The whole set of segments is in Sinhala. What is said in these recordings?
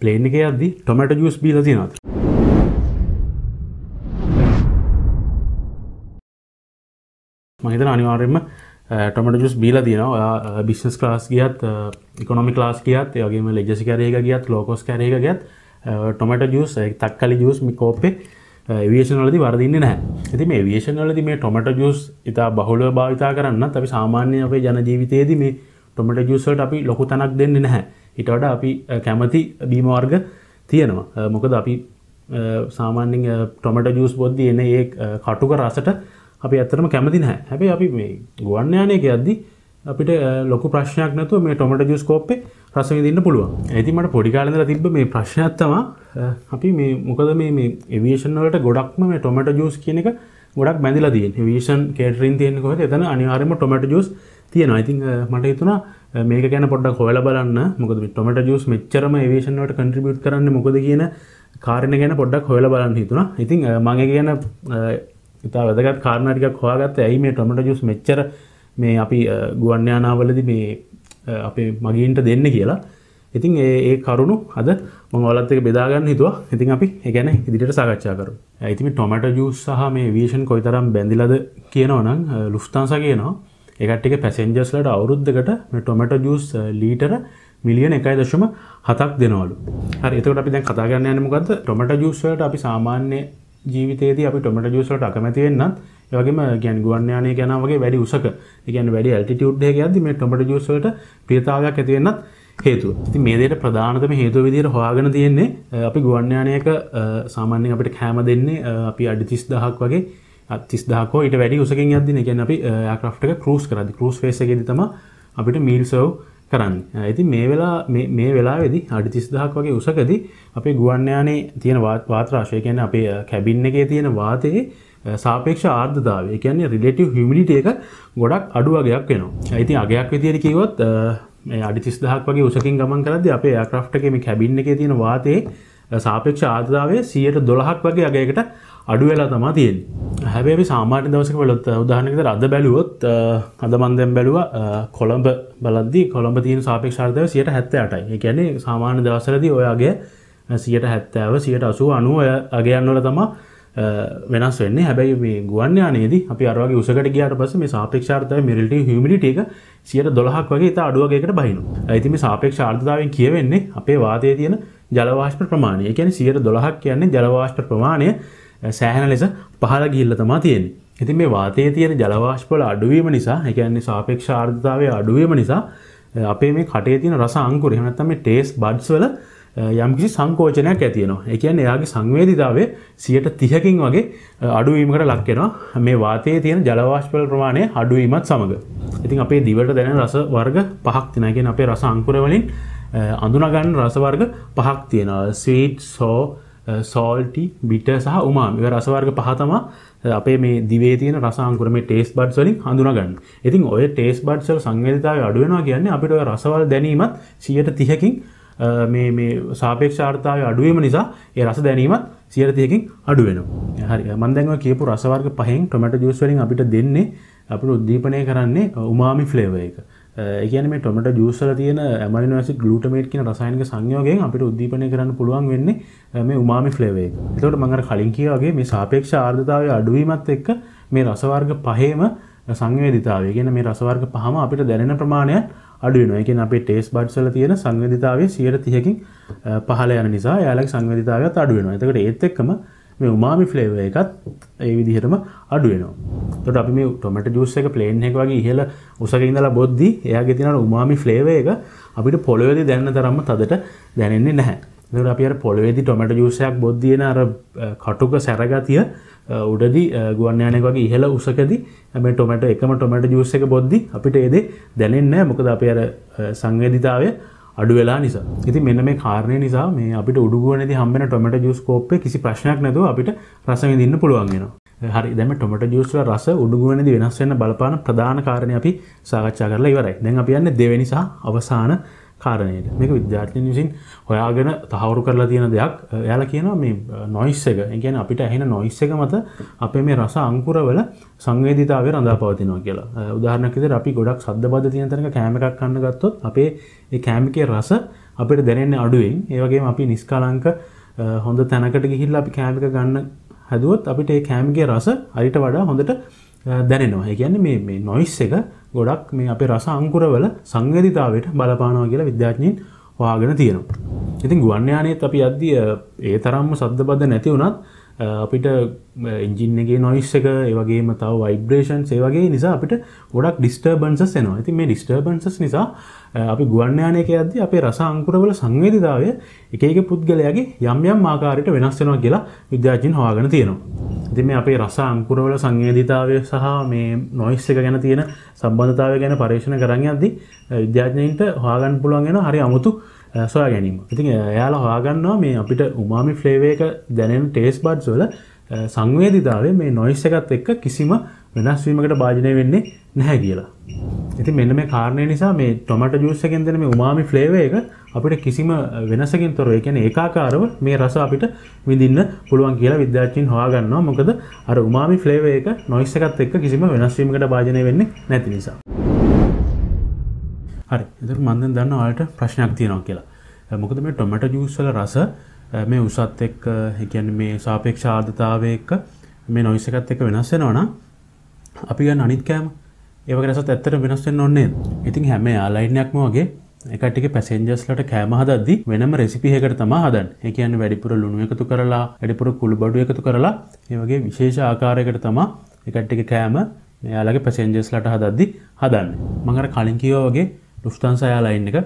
ප්ලේන් එක යද්දි ටොමට ජස් බීල තිනත් මහිතන අනිවාර්යෙන්ම ටොමට ජුස් බීල තියනවා. බිස්නස් ලාස් ගියත් ඉකොනොමි ලාස් කියත් යගේම ලෙජසි කරයක ගියත් ලෝකෝස් කරයක ගත් ටොමට ජස් තක්කලි ජස් මිකෝපේ ඒවේෂනලති වරදින්න නෑ ඇති මේ වේෂනලති මේ ටොමට ජස් ඉතා බහුල භාවිතා කරන්න අපි සාමාන්‍ය අපේ ජන ජීවිතයේද මේ ටොමට ජුසල්ට අපි ලොකු තනක් දෙන්න නැහැ. ඉටවට අපි කැමති බීමවර්ග තියෙනවා. මොකද අපි සාමාන්‍යෙන් ටොමට ජස් බොද්ධ එන ඒ කටුක රසට අපි ඇත්තරම කැමති නැහැ. හැබැ අපි මේ ගුවන්්‍යානයක අද්දි අපිට ලොක ප්‍රශ්නයක් නැතුව මේ ටොමට ජුස්කෝප්පේ රසවිදින්න පුළුවන්. ඇති මට පොඩිකාලඳර තිබ මේ ප්‍රශ්නයක්ත්තම අපි මේ මොකද මේ ඒවේෂන්වලට ගොඩක්ම මේ ටොමට ජස් කියන එක ගොඩක් බැඳලා තිය වේෂන් කේටරින් තියෙනකොට එතන අනිවාරම ටොමට ජස් තියෙන ඉතින් මට හිතුනා මේක ගැන පොඩ්ඩක් හොල බලන්න. මොකද ටොමට ජස් මෙච්චරම ඒවේෂන්වට කන්ට්‍රිබියට් කරන්න මොකද කියන කාරණ ගැන පොඩ්ඩක් හොල බලන්න හිතුනා ඉතින් මගේ කියන ඉතා වැදගත් කාරණටිකක් හොයාගත්ත ඇයි මේ ටොමට ජස් මෙච්චර මේ අපි ගුවන්්‍යානාවලදි මේ අපේ මගීන්ට දෙන්න කියලා. ඉතින් ඒ කරුණු අද මංවලත්තක බෙදාගන්න හිතුව. ඉතින් අපි එකැන ඉදිට සාකච්ඡා කරු ඇතිම ටොමට ජස් සහ මේ වීෂන් කොයිතරම් බැඳිලද කියනවනම් ලුස්්තාන්ස කියනවා. එකට්ටික පැසෙන්ජස්ලට අවුරුද්ධකට ටොමට ජස් ලීටර මිලියන එකයි දශම හතක් දෙනවලු. හරි එතකට අපි දැන් කතාගන්න යනමකක්ද ටොමට ජුස්වලට අපි සාමාන්‍ය ජීවිතේදී අපි ටොමට ජුසලට අකමැතිවෙන්නත් යගේම ගැන් ගුවන්්‍යානය ගැනවගේ වැඩි උසක ගැන වැඩි ඇල්ටිටියුඩ් ඇද මේ ටොමට ජුසලට ප්‍රතාවයක් ඇතිවෙන්නත් හේතු ති මේදයට ප්‍රධානතම හේතු විදිර හොයාගෙන තියෙන්නේ uh, අපි ගුවන්්‍යානයක uh, සාමාන්‍යෙන් අපට කෑම දෙන්නේ uh, අපි අඩිතිස් දහක් වගේ අතිස් දාකෝ ඉට වැඩි උසකින් අදදින ගැන අපි යාක්‍රෆ්ටක කරුස් කරදි කරුස් ේසගෙද තම අපිට මීල් සව් කරන්න. ඇති මේ වෙලා මේ වෙලා වෙදි අඩිතිස් දහක් වගේ උසකද අපේ ගුවන්්‍යානේ තියෙන වාත්‍රාශය කියන අපේ කැබින්න එකේ තියෙන වාතයේ සාපේක්ෂ ආර්ධතාව කියන්නේ රිලේටව හිමිලිට එක ගොඩක් අඩුවගයක් වෙනවා. ඇති අගයක් විතිර කිවොත් අඩිතිස් දහක් වගේ උසකින් ගමන් කරද අපේ යාක්‍රෆ්ටකම කැබින්න එක තියෙන වාතයේ සාපේක්ෂ ආර්ධාවේ සියයට දොළහක් වගේ අගයකට අඩුවෙලා තමා තියෙන් හැබැ සාමාන්‍ය දවසක වලොත් උදාහනකත රද බැලුවොත් අද මන්දැම් බැලුව කොළඹ බලද්දි කොළඹ තියන සාපේක්ෂාර්ථය සියට හැත්ත අටයි එකැනෙ සාමාන්‍ය දවසරදි ඔයාගේ සියට හැත්තෑව සියට අසුව අනුව අගයන්නවල තමා වෙනස් වෙන්න. හැබැයි මේ ගුවන්්‍යානේද අපි අරවාගේ උසකට ගියට පස මේ සාපේක්ෂාර්ථය මිරිට හිමිලිට එක සියට දොළහක් වගේ තා අඩුවගේකට බහිනු ඇති මේ සාපේක්ෂ ආර්ධතාවෙන් කියවෙන්නේ අපේ වාතය තියෙන ජලවාශ්ප ප්‍රමාණය. කියන සියට දොළහක් කියන්නේ ජලවාශ්ප ප්‍රමාණය. සෑහන ලෙස පහල ගිල්ල තමා තියෙන ඉති මේ වාතය තියෙන ජලවාශ්පල අඩුවීම නිසා එකන්නේ සාපේක්ෂ ආර්ධතාවය අඩුවීම නිසා අපේ මේ කටේ තියෙන රස අංකුර හනත්තම ටේස් බඩ්ස් වල යම්කිසි සංකෝචනයක් ඇතියනවා එකන් එයාගේ සංවේදිතාවේ සියට තිහකින් වගේ අඩුවීමකට ලක්කෙනවා මේ වාතයේ තියෙන ජලවාශ්පල ප්‍රමාණය අඩුවීමත් සමඟ ඉතින් අපේ දිවට දැන රස වර්ග පහක් තිනගෙන අපේ රස අංකුරවලින් අඳුනගන්න රසවර්ග පහක් තියෙනවා. ස්වීට් සෝ සෝල්ටි බිට සහ උමාම රසවර්ග පහතමා අපේ මේ දිවේ තියන රසංකුරම ටේස් බඩ් වලින් හඳුනගන්න. ඉතින් ඔය ටේස් බඩ්සල් සංවේධතාව අඩුවෙනවා කියන්නේ අපිට රසවල් දැනීමත් සියට තිහකින් මේ සාපේක්ෂාර්තාව අඩුවීම නිසා ඒ රස දැනීමත් සියරතියකින් අඩුවෙන හරි. මන්දැව කියපු රසවර්ග පහෙන් ටොමට ජස්වලින් අපිට දෙන්නේ අපට උද්දීපනය කරන්නේ උමාමි ෆ්ලේව එක. ඒගැන මේ ටොමට ජූසල තියන ඇමරිනවසි ගලුටමේට් කියන රසායනික සංයෝගයෙන් අපිට උද්දීපනය කරන්න පුළුවන් වෙන්නේ මේ උමාමි ෆ්ලේවේ එතකට මඟර කලින් කියවගේ මේ සාපේක්ෂ ආර්ධතාවය අඩුවීමත් එක්ක මේ රසවර්ග පහේම සංවේදිතාව ගෙන මේ රසවර්ග පහම අපිට දැනෙන ප්‍රමාණය අඩුවෙන එක අපේ ටේස් බඩ්සල තියෙන සංවධතාවේ සියට තියකින් පහල යන නිසා යාලක් සංවධතාවයක් අඩුවෙන එතකට ඒත් එක්කම මේ උමාමි ෆ්ලේව එකත් ඒ විදිහටම අඩුවෙනවා තොට අපි මේ ටොමට ජුස්ස එක ප්ලේන් එක වගේ ඉහල උසකින්දලා බොද්ධි එයාගේ තින උමාමි ෆ්ලේව එක අපිට පොළොවදි දැන්න තරම්ම තදට දැනෙන්නේ නැහැ. දර අප පොළොවේදි ටොමට ජුසයක් බොද්ධියන අර කටුක සැරගතිය උඩදි ගුවන්්‍යානය වගේ ඉහල උසකද ඇම ටොමට එකම ටොමට ජුස්ස එක බොද්ධි අපිට ඒදේ දැනෙන්න මොකද අප අර සංවේධතාවය අඩු වෙලා නිසා. ඉති මෙන්න මේ කාරණය නිසා මේ අපිට උඩුගුවනද හම්බෙන ටොමට ජුස් කෝප්ප කිසි ප්‍රශ්නයක් නැතුව අපිට රසවිදින්න පුළුවන්ගෙන හරි දැම ටොමට ජුස්ල රස උඩුගුවනද වෙනස්වෙන්න බලපාන ප්‍රධාන කාරණය අපි සාකච්ඡා කරලා ඉවරයි. දැන් අපි යන්න දෙවැනිසා අවසාන කාරණයට මේක විද්‍යාර්ථයන් විසින් හොයාගෙන තහවුරු කරලා තියෙන දෙයක්. යාල කියනවා මේ නොයිස් එක. ගැන අපිට ඇහෙන නොයිස් එක මත අපේ මේ රස අංකුරවල සංවේධතාව රඳා පවතිනවා කියලා උදාහරණකද අපි ගොඩක් සද්ධ බද තියනතරක කෑම එකක් කන්න ගත්තොත් අපේ කෑමිකේ රස අපිට දැනෙන්නේ අඩුවෙන්. ඒ වගේම අපි නිස්කලංක හොඳ තැනකට ගිහිල්ලා අපි කෑම එක ගන්න හැදුවොත් අපිට ඒ කෑමගේ රස අරිට වඩා හොඳට දැනෙනවා. ඒ කියන්නේ මේ මේ නොයිස් එක ගොඩක් මේ අපේ රස අංකුරවල සංවේදීතාවයට බලපානවා කියලා විද්‍යාඥයින් හොයාගෙන තියෙනවා. ඉතින් ගුවන් යානයේත් අපි යද්දී ඒ තරම්ම සද්දබද්ද නැති වුණත් අපිට ඉංජින්නගේ නොයිස් එක ඒවගේම තව වයිබ්‍රේෂන් ඒවගේ නිසා අපිට ගොඩක් ඩිස්ටර්බන්සස් එනවා. ඇති මේ ඩිස්ටර්බන්සස් නිසා අපි ගුවන්්‍යානයක අද අපේ රස අංකුරවල සංවේධතාවය එක එක පුද්ගලයාගේ යම් යම් ආකාරයට වෙනස් වෙනවා කියලා විද්‍යාචින් හවාගෙන තියෙනවා. ඉති මේ අපේ රස අංකුරවල සංවේධතාවය සහ මේ නොයිස් එක ගැන තියෙන සම්බන්ධතාව ගැන පර්ේෂණ කරන්න අද්දි විද්‍යාඥයින්ට හවාගන්න පුළුවන්ගෙන හරි අමුතු සොයා ගැනීම ඉතින් එයාලා හොයාගන්නවා මේ අපිට උමාමි ෆ්ලේවේ එක දැනෙන ටේස් බඩ්ස් වල සංවේදිතාවේ මේ නොයිස් එකත් එක්ක කිසිම වෙනස්වීමකට භාජනය වෙන්නේ නැහැ කියලා. ඉතින් මෙන්න මේ කාරණය නිසා මේ ටොමැටෝ ජූස් එකෙන් දෙන මේ උමාමි ෆ්ලේවර් එක අපිට කිසිම වෙනසකින් තොරව ඒ කියන්නේ ඒකාකාරව මේ රස අපිට විඳින්න පුළුවන් කියලා විද්‍යාඥයින් හොයාගන්නවා. මොකද අර උමාමි ෆ්ලේවර් එක නොයිස් එකත් එක්ක කිසිම වෙනස්වීමකට භාජනය වෙන්නේ නැති නිසා. හරි එතකොට මම දැන් දන්නවා ඔයාලට ප්‍රශ්නයක් තියෙනවා කියලා. මොකද මේ ටොමැටෝ ජූස් වල රස මේ උසත් එක්ක ඒ කියන්නේ මේ සාපේක්ෂ ආර්ද්‍රතාවය එක්ක මේ නොයිස් එකත් එක්ක වෙනස් වෙනවා නම් අපි ගන්න අනිත් කෑම ඒ වගේ රසත් ඇත්තට වෙනස් වෙන්න ඕනේ නේද? ඉතින් හැම එයාලයින් එකක්ම වගේ එකටික පැසෙන්ජර්ස්ලට කෑම හදද්දි වෙනම රෙසිපි එකකට තමා හදන්න. ඒ කියන්නේ වැඩිපුර ලුණු එකතු කරලා, වැඩිපුර කුළු බඩු එකතු කරලා, ඒ වගේ විශේෂ ආකාරයකට තමා එකටික කෑම එයාලගේ පැසෙන්ජර්ස්ලට හදද්දි හදන්න. මම අර කලින් කිව්වා වගේ ලුෆ්තන්ස යාලයින් එක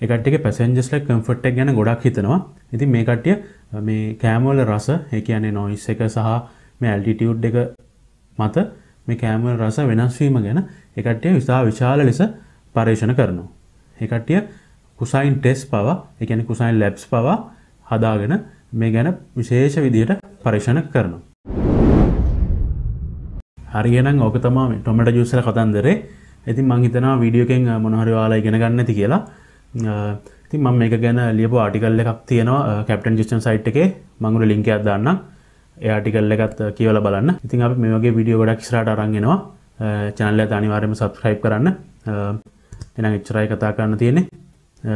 එකට්ටික පැසෙන්ජස්ල කම්ෆට් එක ගැන ගොඩක් හිතනවා ඉතින් මේ කට්ටිය මේ කෑමවල රස ඒ කියන්නේ නොයිස් එක සහ මේ ඇල්ටිටියුඩ් එක මත මේ කෑමවල රස වෙනස්වීම ගැන එකට්ටිය විසා විශාල ලෙස පර්යේෂණ කරනවා. ඒ කට්ටිය කුසයින් ටෙස් පවා ඒ කියන්නේ කුසයින් ලැබ්ස් පවා හදාගෙන මේ ගැන විශේෂ විදිහට පරීක්ෂණ කරනවා. හරියනම් ඕක තමයි ටොමැටෝ ජූස් වල කතන්දරේ ඉතින් මං හිතනවා වීඩියෝකෙන් මොනහරි ඔයාලා ඉගෙන ගන්න ඇති කියලා. ඉතින් මම මේක ගැන ලියපු ආටිකල් එකක් තියෙනවා කැප්ටන් ජිස්ටන් සයිට් එකේ මම උඩ ලින්ක් එකක් දාන්නම්. ඒ ආටිකල් එකත් කියවලා බලන්න. ඉතින් අපි මේ වගේ වීඩියෝ ගොඩක් ඉස්සරහට අරන් එනවා. channel එකට අනිවාර්යයෙන්ම subscribe කරන්න. එහෙනම් එච්චරයි කතා කරන්න තියෙන්නේ.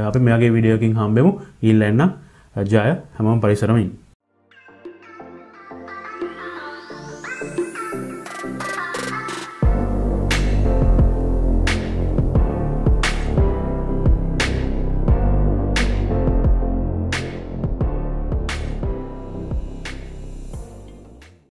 අපි මේ වගේ වීඩියෝකින් හම්බෙමු. ඊළඟ එන්න ජය හැමෝම පරිසරමින්